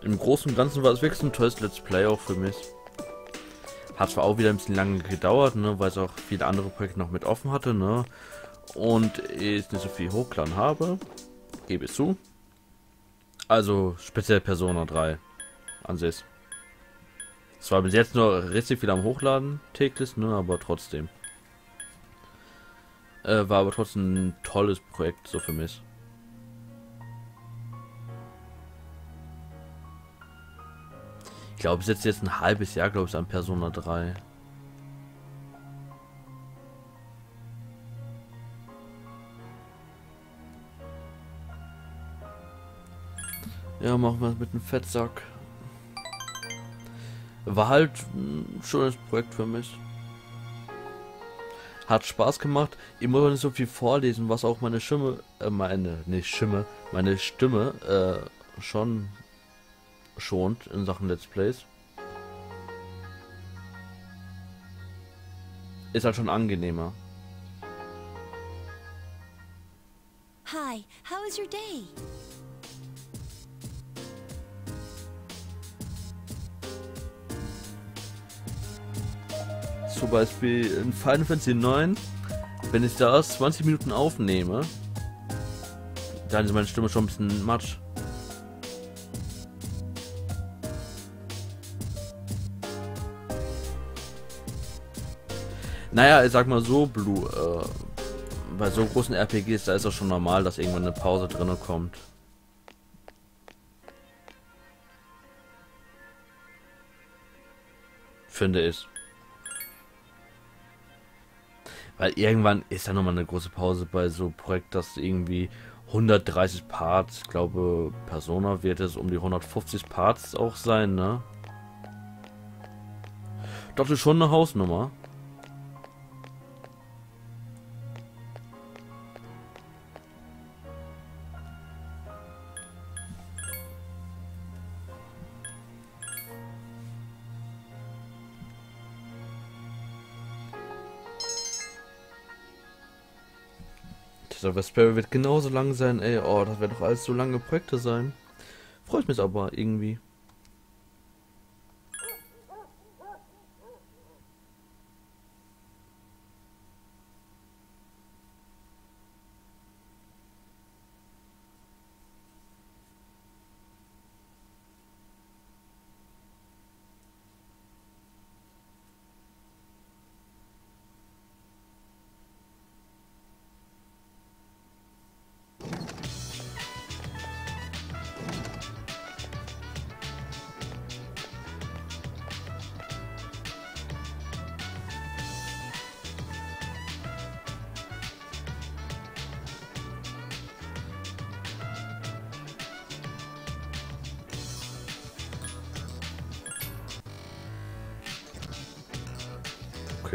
Im Großen und Ganzen war es wirklich ein tolles Let's Play auch für mich. Hat zwar auch wieder ein bisschen lange gedauert, ne, weil es auch viele andere Projekte noch mit offen hatte, ne. Und ich nicht so viel hochgeladen habe. Gebe ich zu. Also speziell Persona 3 an sich. Es war bis jetzt nur richtig viel am Hochladen täglich, ne, aber trotzdem. Äh, war aber trotzdem ein tolles Projekt so für mich. Ich glaube, es ist jetzt ein halbes Jahr, glaube ich, an Persona 3. Ja, machen wir es mit dem Fettsack. War halt ein schönes Projekt für mich. Hat Spaß gemacht. Ich muss nicht so viel vorlesen, was auch meine Stimme, äh, meine, nicht Stimme, meine Stimme, äh, schon schont in Sachen Let's Plays. Ist halt schon angenehmer. Hi, how was your day? Zum Beispiel in Final Fantasy 9, wenn ich das 20 Minuten aufnehme, dann ist meine Stimme schon ein bisschen matsch. Naja, ich sag mal so, Blue, äh, bei so großen RPGs, da ist es schon normal, dass irgendwann eine Pause drinne kommt. Finde ich. Weil irgendwann ist ja nochmal eine große Pause bei so Projekt, das irgendwie 130 Parts, ich glaube, Persona wird es um die 150 Parts auch sein, ne? Doch, ist schon eine Hausnummer. Dieser Vesperia wird genauso lang sein, ey. Oh, das wird doch alles so lange Projekte sein. Freut mich aber irgendwie.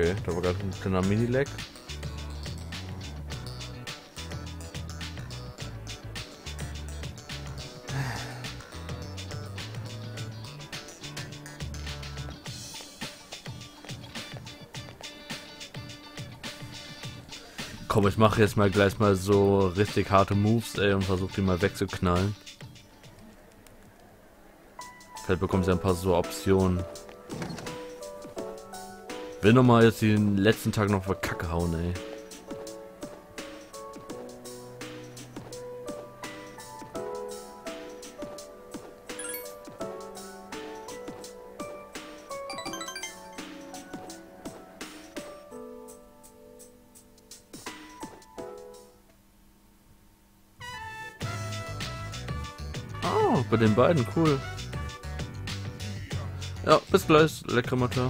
Okay, da war gerade ein kleiner Mini-Lag. Komm, ich mache jetzt mal gleich mal so richtig harte Moves, ey, und versuche die mal wegzuknallen. Vielleicht bekommen sie ein paar so Optionen. Will noch mal jetzt den letzten Tag noch verkacke hauen, ey. Oh, bei den beiden, cool. Ja, bis gleich, leckere Mutter.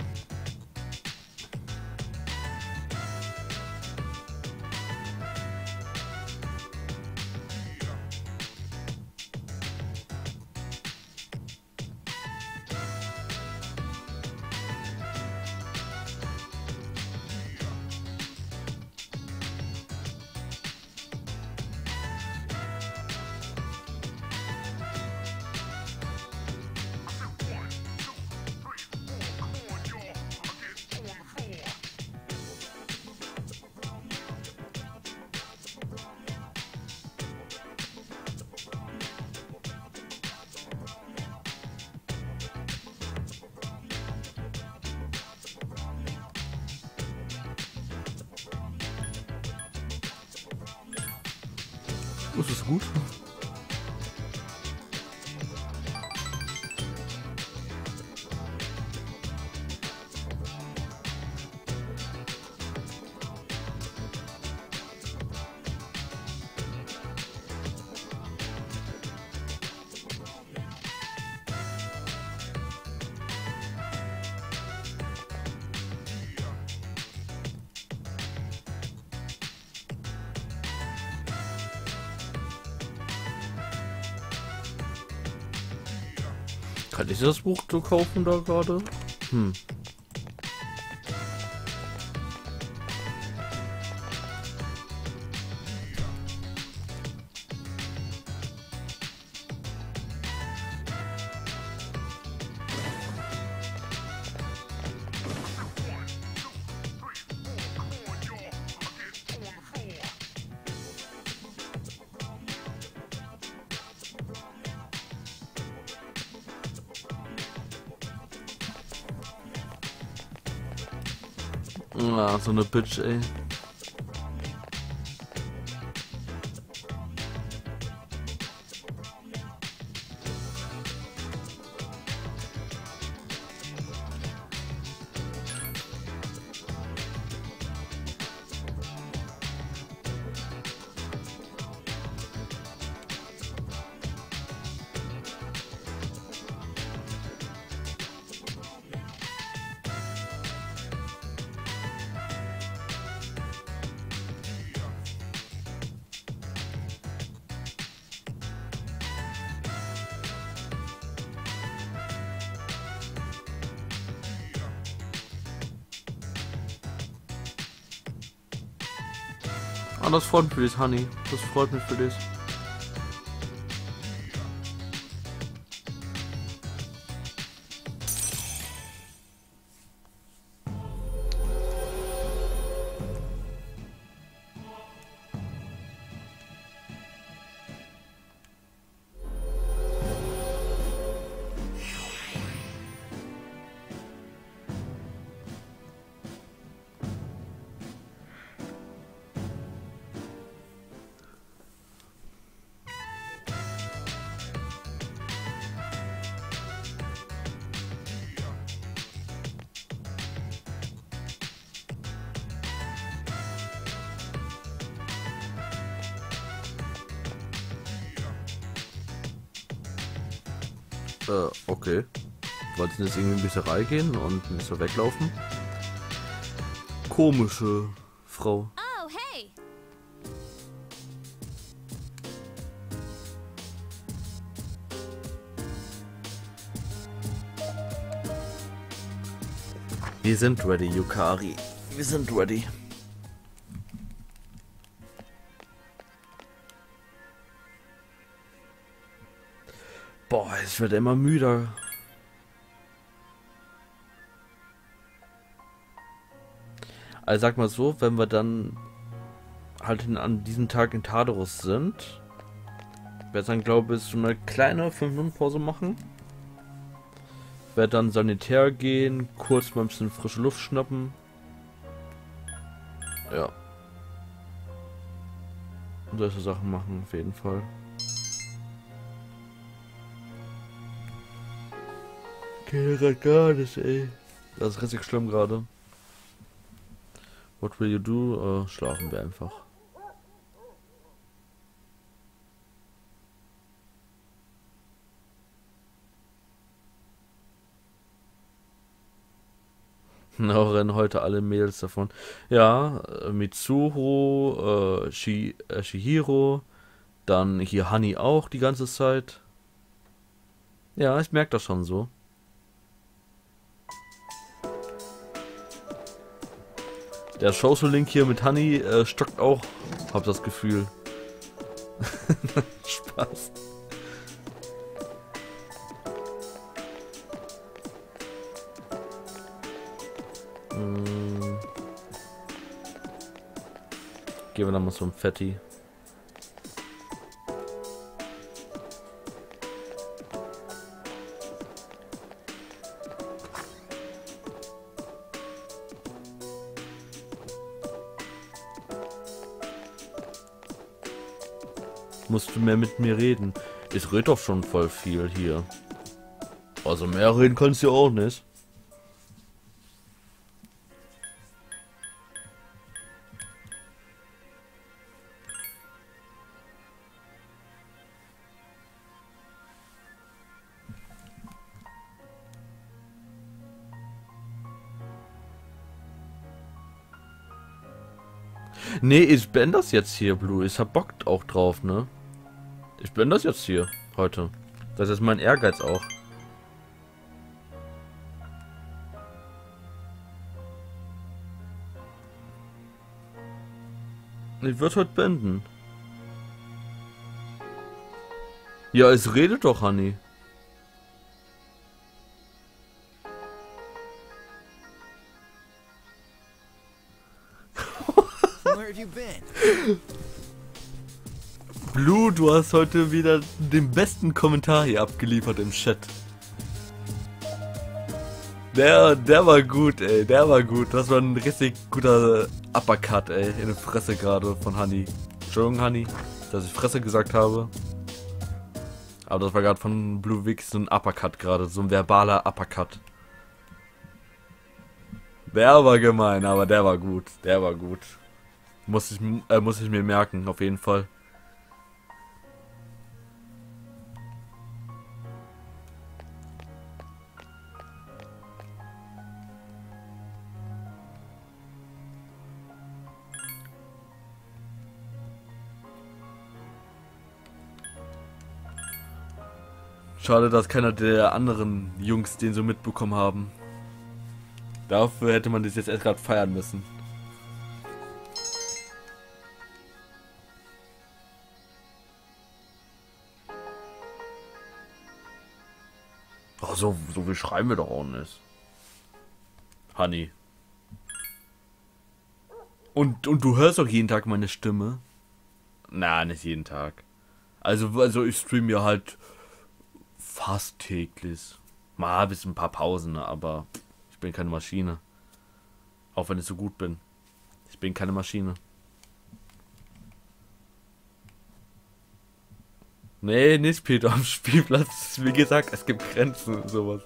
Das ist Kann ich das Buch so kaufen da gerade? Hm. Ah, so eine Bitch, ey. Ah, das freut mich für dich, Honey. Das freut mich für dich. Äh, okay. Wollten jetzt irgendwie in die Bücherei gehen und nicht so weglaufen? Komische Frau. Oh, hey! Wir sind ready, Yukari. Wir sind ready. Ich werde immer müder. Also sag mal so, wenn wir dann halt an diesem Tag in Tartarus sind, werde dann glaube ich so eine kleine 5 Minuten Pause machen. Werde dann sanitär gehen, kurz mal ein bisschen frische Luft schnappen. Ja. Und solche Sachen machen auf jeden Fall. Geht grad gar nicht, ey. Das ist richtig schlimm gerade. What will you do? Äh, schlafen wir einfach. Na, rennen heute alle Mädels davon. Ja, äh, Mitsuho, äh, Shi, äh, Shihiro, dann hier Honey auch die ganze Zeit. Ja, ich merke das schon so. Der Social-Link hier mit Honey äh, stockt auch, hab das Gefühl. Spaß. Hm. Gehen wir dann mal zum Fetti. Musst du mehr mit mir reden. Ich rede doch schon voll viel hier. Also mehr reden kannst du auch nicht. Nee, ich bin das jetzt hier, Blue. Ich hab Bock auch drauf, ne? Ich bin das jetzt hier heute. Das ist mein Ehrgeiz auch. Ich würde heute benden. Ja, es redet doch, Honey. Heute wieder den besten Kommentar hier abgeliefert im Chat. Der, der war gut, ey, der war gut. Das war ein richtig guter Uppercut, ey, in der Fresse gerade von Honey. Entschuldigung, Honey, dass ich Fresse gesagt habe. Aber das war gerade von Blue Wix so ein Uppercut gerade, so ein verbaler Uppercut. Der war gemein, aber der war gut, der war gut. Muss ich, äh, muss ich mir merken, auf jeden Fall. Schade, dass keiner der anderen Jungs den so mitbekommen haben. Dafür hätte man das jetzt erst gerade feiern müssen. Oh, so, so viel schreiben wir doch auch nicht. Honey. Und, und du hörst doch jeden Tag meine Stimme? Na, nicht jeden Tag. Also, also ich stream ja halt fast täglich. Mal bis ein paar Pausen, aber ich bin keine Maschine. Auch wenn ich so gut bin. Ich bin keine Maschine. Nee, nicht Peter am Spielplatz. Wie gesagt, es gibt Grenzen und sowas.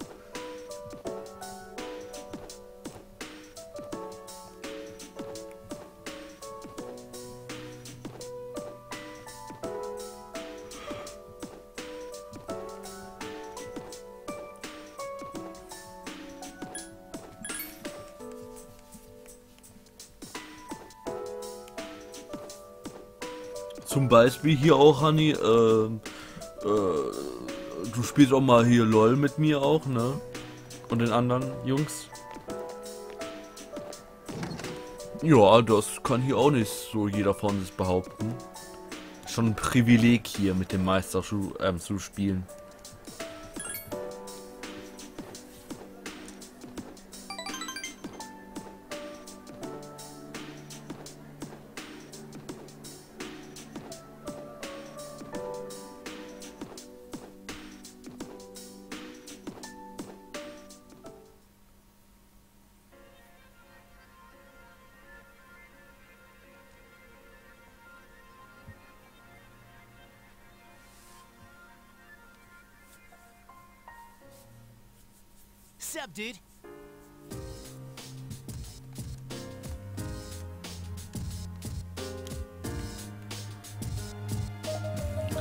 Zum Beispiel hier auch, Honey, äh, äh, du spielst auch mal hier LOL mit mir auch, ne? Und den anderen Jungs. Ja, das kann hier auch nicht so jeder von sich behaupten. Schon ein Privileg hier mit dem Meister ähm, zu spielen.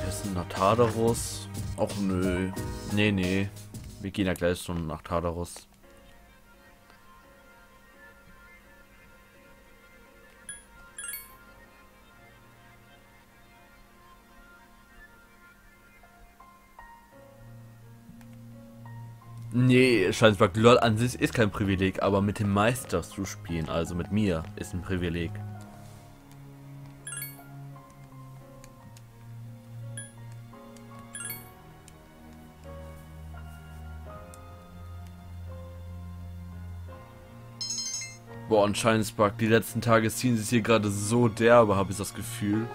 Essen nach Tardarus. Auch nö. Nee, nee. Wir gehen ja gleich schon nach Tardarus. Nee, Scheinsberg LOL an sich ist kein Privileg, aber mit dem Meister zu spielen, also mit mir, ist ein Privileg. Boah, und Scheinspark, die letzten Tage ziehen sich hier gerade so derbe, habe ich das Gefühl.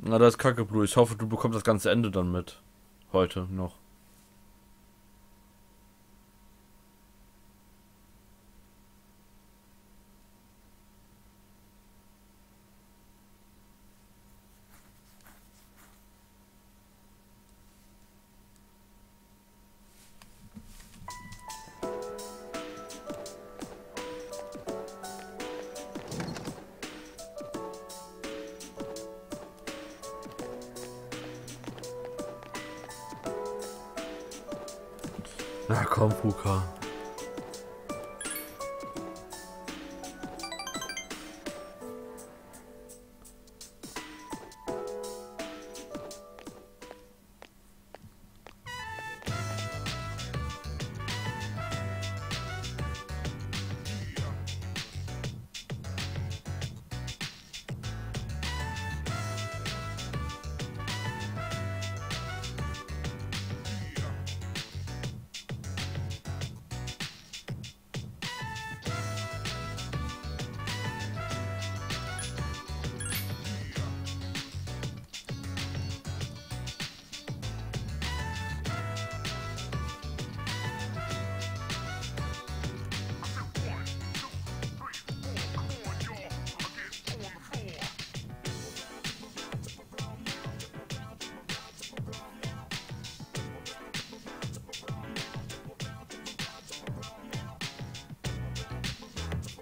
Na, das ist kacke, Blue. Ich hoffe, du bekommst das ganze Ende dann mit. Heute noch. Na komm, Puka.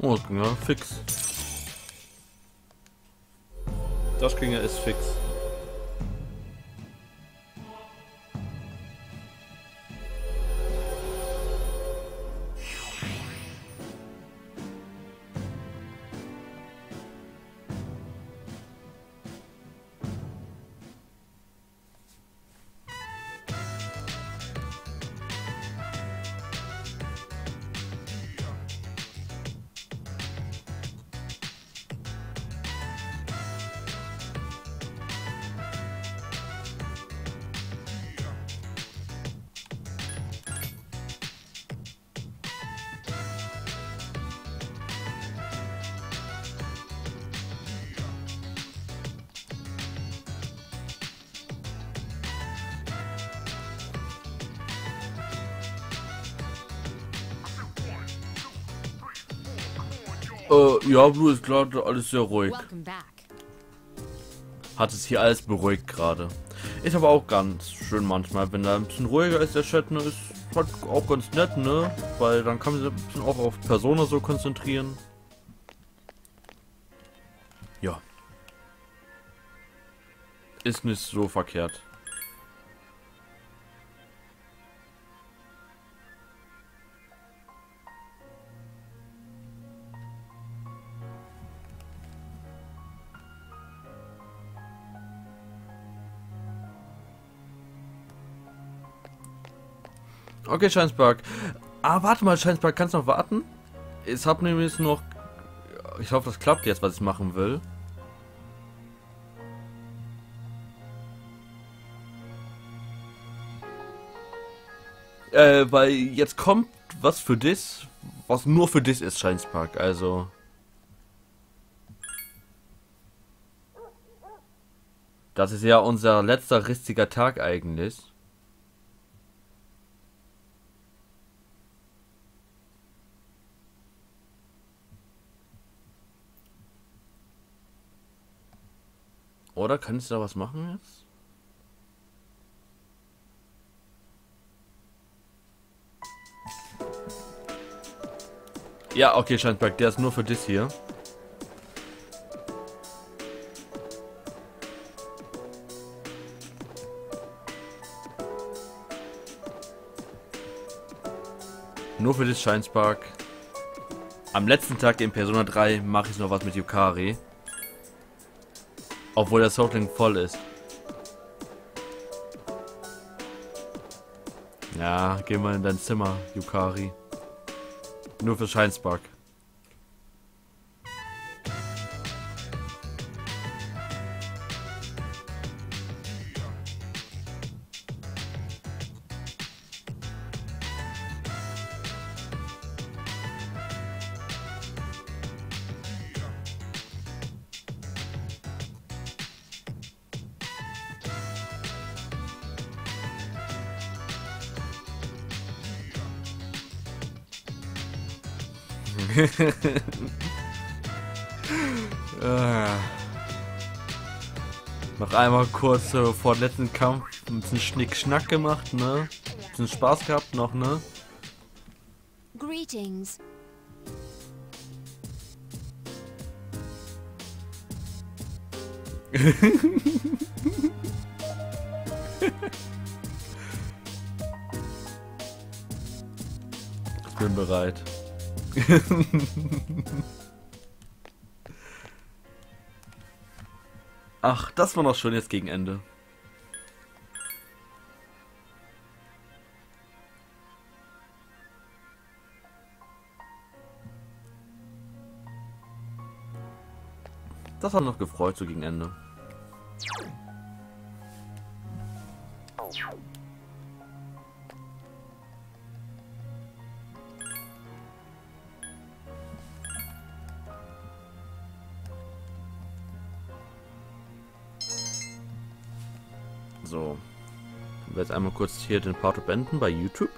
Oh, das ging ja fix. Das ging ja ist fix. Äh, ja, Blue ist gerade alles sehr ruhig. Hat es hier alles beruhigt gerade. Ist aber auch ganz schön manchmal, wenn da ein bisschen ruhiger ist, der Chat, ne, ist halt auch ganz nett, ne? Weil dann kann man sich ein bisschen auch auf Persona so konzentrieren. Ja. Ist nicht so verkehrt. Okay, Scheinsberg. Ah, warte mal, Scheinsberg, kannst du noch warten? Ich habe nämlich noch... Ich hoffe, das klappt jetzt, was ich machen will. Äh, weil jetzt kommt was für dich, was nur für dich ist, Scheinspark. Also... Das ist ja unser letzter richtiger Tag eigentlich. Oder kann ich da was machen jetzt? Ja, okay, Scheinsberg, der ist nur für dich hier. Nur für dich, Scheinspark. Am letzten Tag in Persona 3 mache ich noch was mit Yukari. Obwohl der Softling voll ist. Ja, geh mal in dein Zimmer, Yukari. Nur für Scheinspark. Ah. Noch einmal kurz äh, vor dem letzten Kampf ein bisschen Schnick-Schnack gemacht, ne? Ein bisschen Spaß gehabt noch, ne? Greetings. Ich bin bereit. Ach, das war noch schön jetzt gegen Ende. Das hat noch gefreut so gegen Ende. Jetzt einmal kurz hier den Part beenden bei YouTube.